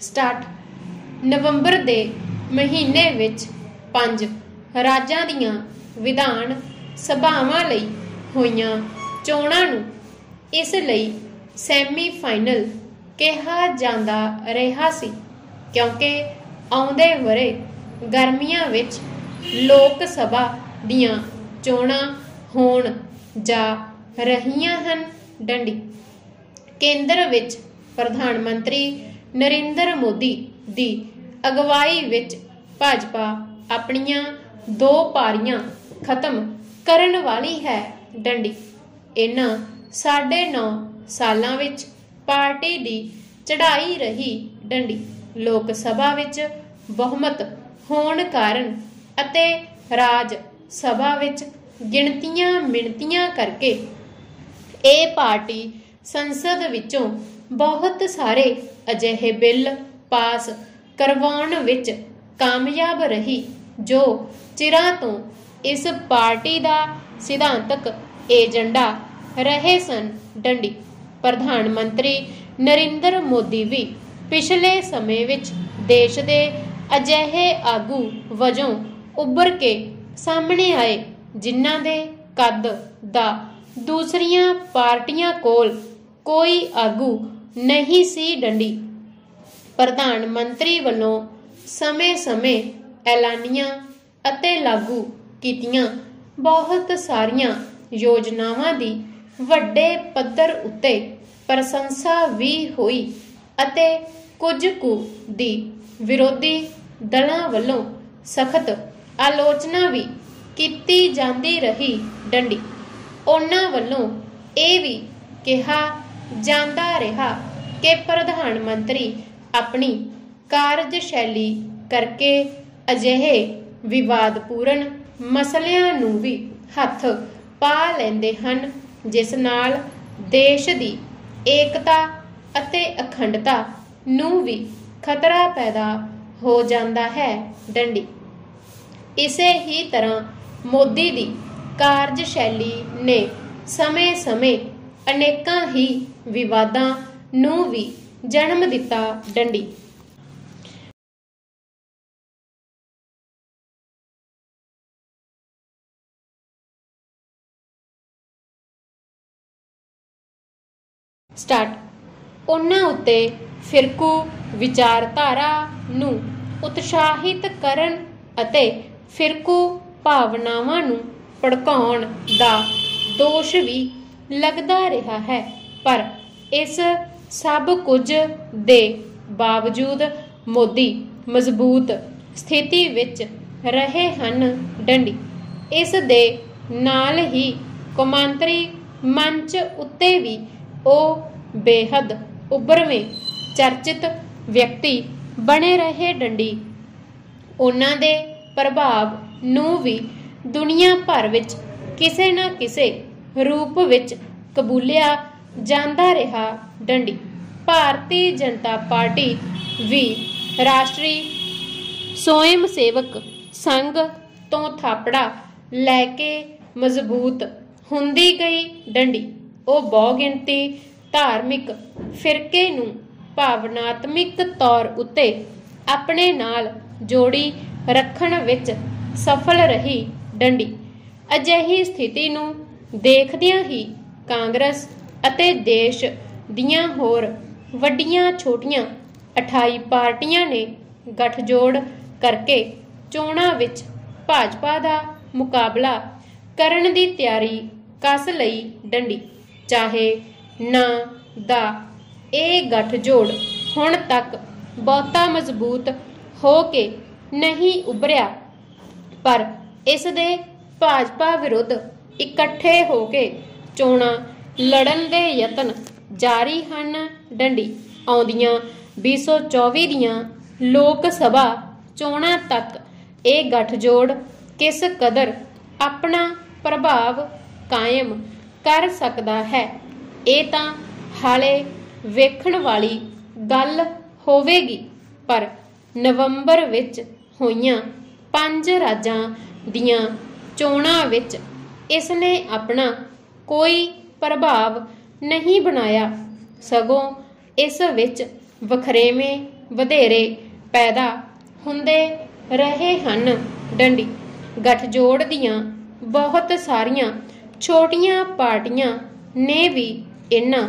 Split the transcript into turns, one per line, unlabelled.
Start. ਨਵੰਬਰ ਦੇ ਮਹੀਨੇ ਵਿੱਚ ਪੰਜ ਰਾਜਾਂ ਦੀਆਂ ਵਿਧਾਨ ਸਭਾਵਾਂ ਲਈ ਹੋਈਆਂ ਚੋਣਾਂ ਨੂੰ ਇਸ ਲਈ ਸੈਮੀਫਾਈਨਲ ਕਿਹਾ ਜਾਂਦਾ ਰਿਹਾ ਸੀ ਕਿਉਂਕਿ ਆਉਂਦੇ ਵਰੇ ਗਰਮੀਆਂ ਵਿੱਚ ਲੋਕ ਸਭਾ ਦੀਆਂ ਚੋਣਾਂ ਹੋਣ ਜਾ ਰਹੀਆਂ ਹਨ। ਡੰਡੀ। ਕੇਂਦਰ ਵਿੱਚ ਪ੍ਰਧਾਨ ਮੰਤਰੀ ਨਰਿੰਦਰ ਮੋਦੀ ਦੀ ਅਗਵਾਈ ਵਿੱਚ ਭਾਜਪਾ ਆਪਣੀਆਂ ਦੋ ਪਾਰੀਆਂ ਖਤਮ ਕਰਨ ਵਾਲੀ ਹੈ ਡੰਡੀ। ਇਹਨਾਂ ਸਾਢੇ ਨੌ ਸਾਲਾਂ ਵਿੱਚ ਪਾਰਟੀ ਦੀ ਚੜ੍ਹਾਈ ਰਹੀ ਡੰਡੀ। ਲੋਕ ਸਭਾ ਵਿੱਚ ਬਹੁਮਤ ਹੋਣ ਕਾਰਨ ਅਤੇ ਰਾਜ ਸਭਾ ਵਿੱਚ ਗਿਣਤੀਆਂ ਮਿਣਤੀਆਂ ਕਰਕੇ ਇਹ ਪਾਰਟੀ ਸੰਸਦ ਵਿੱਚੋਂ ਬਹੁਤ ਸਾਰੇ ਅਜਿਹੇ ਬਿੱਲ ਪਾਸ ਕਰਵਾਉਣ ਵਿੱਚ ਕਾਮਯਾਬ ਰਹੀ, ਜੋ ਚਿਰਾਂ ਤੋਂ ਇਸ ਪਾਰਟੀ ਦਾ ਸਿਧਾਂਤਕ ਏਜੰਡਾ ਰਹੇ ਸਨ। ਡੰਡੀ, ਪ੍ਰਧਾਨ ਮੰਤਰੀ ਨਰਿੰਦਰ ਮੋਦੀ ਵੀ ਪਿਛਲੇ ਸਮੇਂ ਵਿੱਚ ਦੇਸ਼ ਦੇ ਅਜਿਹੇ ਆਗੂ ਵਜੋਂ ਉੱਭਰ ਕੇ ਸਾਹਮਣੇ ਆਏ, ਜਿਨ੍ਹਾਂ ਦੇ ਕੱਦ ਦਾ ਦੂਸਰੀਆਂ ਪਾਰਟੀਆਂ ਕੋਲ ਕੋਈ ਆਗੂ ਨਹੀਂ ਸੀ ਡੰਡੀ। ਪ੍ਰਧਾਨ ਮੰਤਰੀ ਵੱਲੋਂ ਸਮੇਂ-ਸਮੇਂ ਐਲਾਨੀਆਂ ਅਤੇ ਲਾਗੂ ਕੀਤੀਆਂ ਬਹੁਤ ਸਾਰੀਆਂ ਯੋਜਨਾਵਾਂ ਦੀ ਵੱਡੇ ਪੱਧਰ ਉੱਤੇ ਪ੍ਰਸ਼ੰਸਾ ਵੀ ਹੋਈ ਅਤੇ ਕੁਝ ਕੁ ਦੀ ਵਿਰੋਧੀ ਦਲਾਂ ਵੱਲੋਂ ਸਖਤ ਆਲੋਚਨਾ ਵੀ ਕੀਤੀ ਜਾਂਦੀ ਰਹੀ ਡੰਡੀ। ਉਹਨਾਂ ਵੱਲੋਂ ਇਹ ਵੀ ਕਿਹਾ ਜਾਂਦਾ ਰਿਹਾ ਕਿ ਪ੍ਰਧਾਨ ਮੰਤਰੀ ਆਪਣੀ ਕਾਰਜਸ਼ੈਲੀ ਕਰਕੇ ਅਜਿਹੇ ਵਿਵਾਦਪੂਰਨ ਮਸਲਿਆਂ ਨੂੰ ਵੀ ਹੱਥ ਪਾ ਲੈਂਦੇ ਹਨ, ਜਿਸ ਨਾਲ ਦੇਸ਼ ਦੀ ਏਕਤਾ ਅਤੇ ਅਖੰਡਤਾ ਨੂੰ ਵੀ ਖਤਰਾ ਪੈਦਾ ਹੋ ਜਾਂਦਾ ਹੈ। ਡੰਡੀ। ਇਸੇ ਹੀ ਤਰ੍ਹਾਂ ਮੋਦੀ ਦੀ ਕਾਰਜਸ਼ੈਲੀ ਨੇ ਸਮੇਂ-ਸਮੇਂ ਅਨੇਕਾਂ ਹੀ ਵਿਵਾਦਾਂ ਨੂੰ ਵੀ ਜਨਮ ਦਿੱਤਾ ਡੰਡੀ। ਸਟਾਰਟ। ਉਹਨਾਂ ਉੱਤੇ ਫਿਰਕੂ ਵਿਚਾਰਧਾਰਾ ਨੂੰ ਉਤਸ਼ਾਹਿਤ ਕਰਨ ਅਤੇ ਫਿਰਕੂ ਭਾਵਨਾਵਾਂ ਨੂੰ ਭੜਕਾਉਣ ਦਾ ਦੋਸ਼ ਵੀ ਲੱਗਦਾ ਰਿਹਾ ਹੈ। ਪਰ ਇਸ ਸਭ ਕੁਝ ਦੇ ਬਾਵਜੂਦ ਮੋਦੀ ਮਜ਼ਬੂਤ ਸਥਿਤੀ ਵਿੱਚ ਰਹੇ ਹਨ ਡੰਡੀ। ਇਸ ਦੇ ਨਾਲ ਹੀ ਕੌਮਾਂਤਰੀ ਮੰਚ ਉੱਤੇ ਵੀ ਉਹ ਬੇਹੱਦ ਉੱਭਰਵੇਂ, ਚਰਚਿਤ ਵਿਅਕਤੀ ਬਣੇ ਰਹੇ ਡੰਡੀ। ਉਹਨਾਂ ਦੇ ਪ੍ਰਭਾਵ ਨੂੰ ਵੀ ਦੁਨੀਆ ਭਰ ਵਿੱਚ ਕਿਸੇ ਨਾ ਕਿਸੇ ਰੂਪ ਵਿੱਚ ਕਬੂਲਿਆ ਜਾਂਦਾ ਰਿਹਾ ਡੰਡੀ। ਭਾਰਤੀ ਜਨਤਾ ਪਾਰਟੀ ਵੀ ਰਾਸ਼ਟਰੀ ਸਵੈਮ ਸੇਵਕ ਸੰਘ ਤੋਂ ਥਾਪੜਾ ਲੈ ਕੇ ਮਜ਼ਬੂਤ ਹੁੰਦੀ ਗਈ ਡੰਡੀ। ਉਹ ਬਹੁਗਿਣਤੀ ਧਾਰਮਿਕ ਫਿਰਕੇ ਨੂੰ ਭਾਵਨਾਤਮਿਕ ਤੌਰ ਉੱਤੇ ਆਪਣੇ ਨਾਲ ਜੋੜੀ ਰੱਖਣ ਵਿੱਚ ਸਫਲ ਰਹੀ ਡੰਡੀ। ਅਜਿਹੀ ਸਥਿਤੀ ਨੂੰ ਦੇਖਦਿਆਂ ਹੀ ਕਾਂਗਰਸ ਅਤੇ ਦੇਸ਼ ਦੀਆਂ ਹੋਰ ਵੱਡੀਆਂ ਛੋਟੀਆਂ 28 ਪਾਰਟੀਆਂ ਨੇ ਗੱਠਜੋੜ ਕਰਕੇ ਚੋਣਾਂ ਵਿੱਚ ਭਾਜਪਾ ਦਾ ਮੁਕਾਬਲਾ ਕਰਨ ਦੀ ਤਿਆਰੀ ਕਸ ਲਈ ਡੰਡੀ। ਚਾਹੇ ਨਾ ਦਾ, ਇਹ ਗੱਠਜੋੜ ਹੁਣ ਤੱਕ ਬਹੁਤਾ ਮਜ਼ਬੂਤ ਹੋ ਕੇ ਨਹੀਂ ਉਭਰਿਆ। ਪਰ ਇਸ ਦੇ ਭਾਜਪਾ ਵਿਰੁੱਧ ਇਕੱਠੇ ਹੋ ਕੇ ਚੋਣਾਂ ਲੜਨ ਦੇ ਯਤਨ ਜਾਰੀ ਹਨ। ਡੰਡੀ ਆਉਂਦੀਆਂ 2024 ਦੀਆਂ ਲੋਕ ਸਭਾ ਚੋਣਾਂ ਤੱਕ ਇਹ ਗੱਠਜੋੜ ਕਿਸ ਕਦਰ ਆਪਣਾ ਪ੍ਰਭਾਵ ਕਾਇਮ ਕਰ ਸਕਦਾ ਹੈ? ਇਹ ਤਾਂ ਹਾਲੇ ਵੇਖਣ ਵਾਲੀ ਗੱਲ ਹੋਵੇਗੀ, ਪਰ ਨਵੰਬਰ ਵਿੱਚ ਹੋਈਆਂ ਪੰਜ ਰਾਜਾਂ ਦੀਆਂ ਚੋਣਾਂ ਵਿੱਚ ਇਸ ਨੇ ਆਪਣਾ ਕੋਈ ਪ੍ਰਭਾਵ ਨਹੀਂ ਬਣਾਇਆ। ਸਗੋਂ ਇਸ ਵਿੱਚ ਵਖਰੇਵੇਂ ਵਧੇਰੇ ਪੈਦਾ ਹੁੰਦੇ ਰਹੇ ਹਨ। ਡੰਡੀ, ਗੱਠਜੋੜ ਦੀਆਂ ਬਹੁਤ ਸਾਰੀਆਂ ਛੋਟੀਆਂ ਪਾਰਟੀਆਂ ਨੇ ਵੀ ਇਹਨਾਂ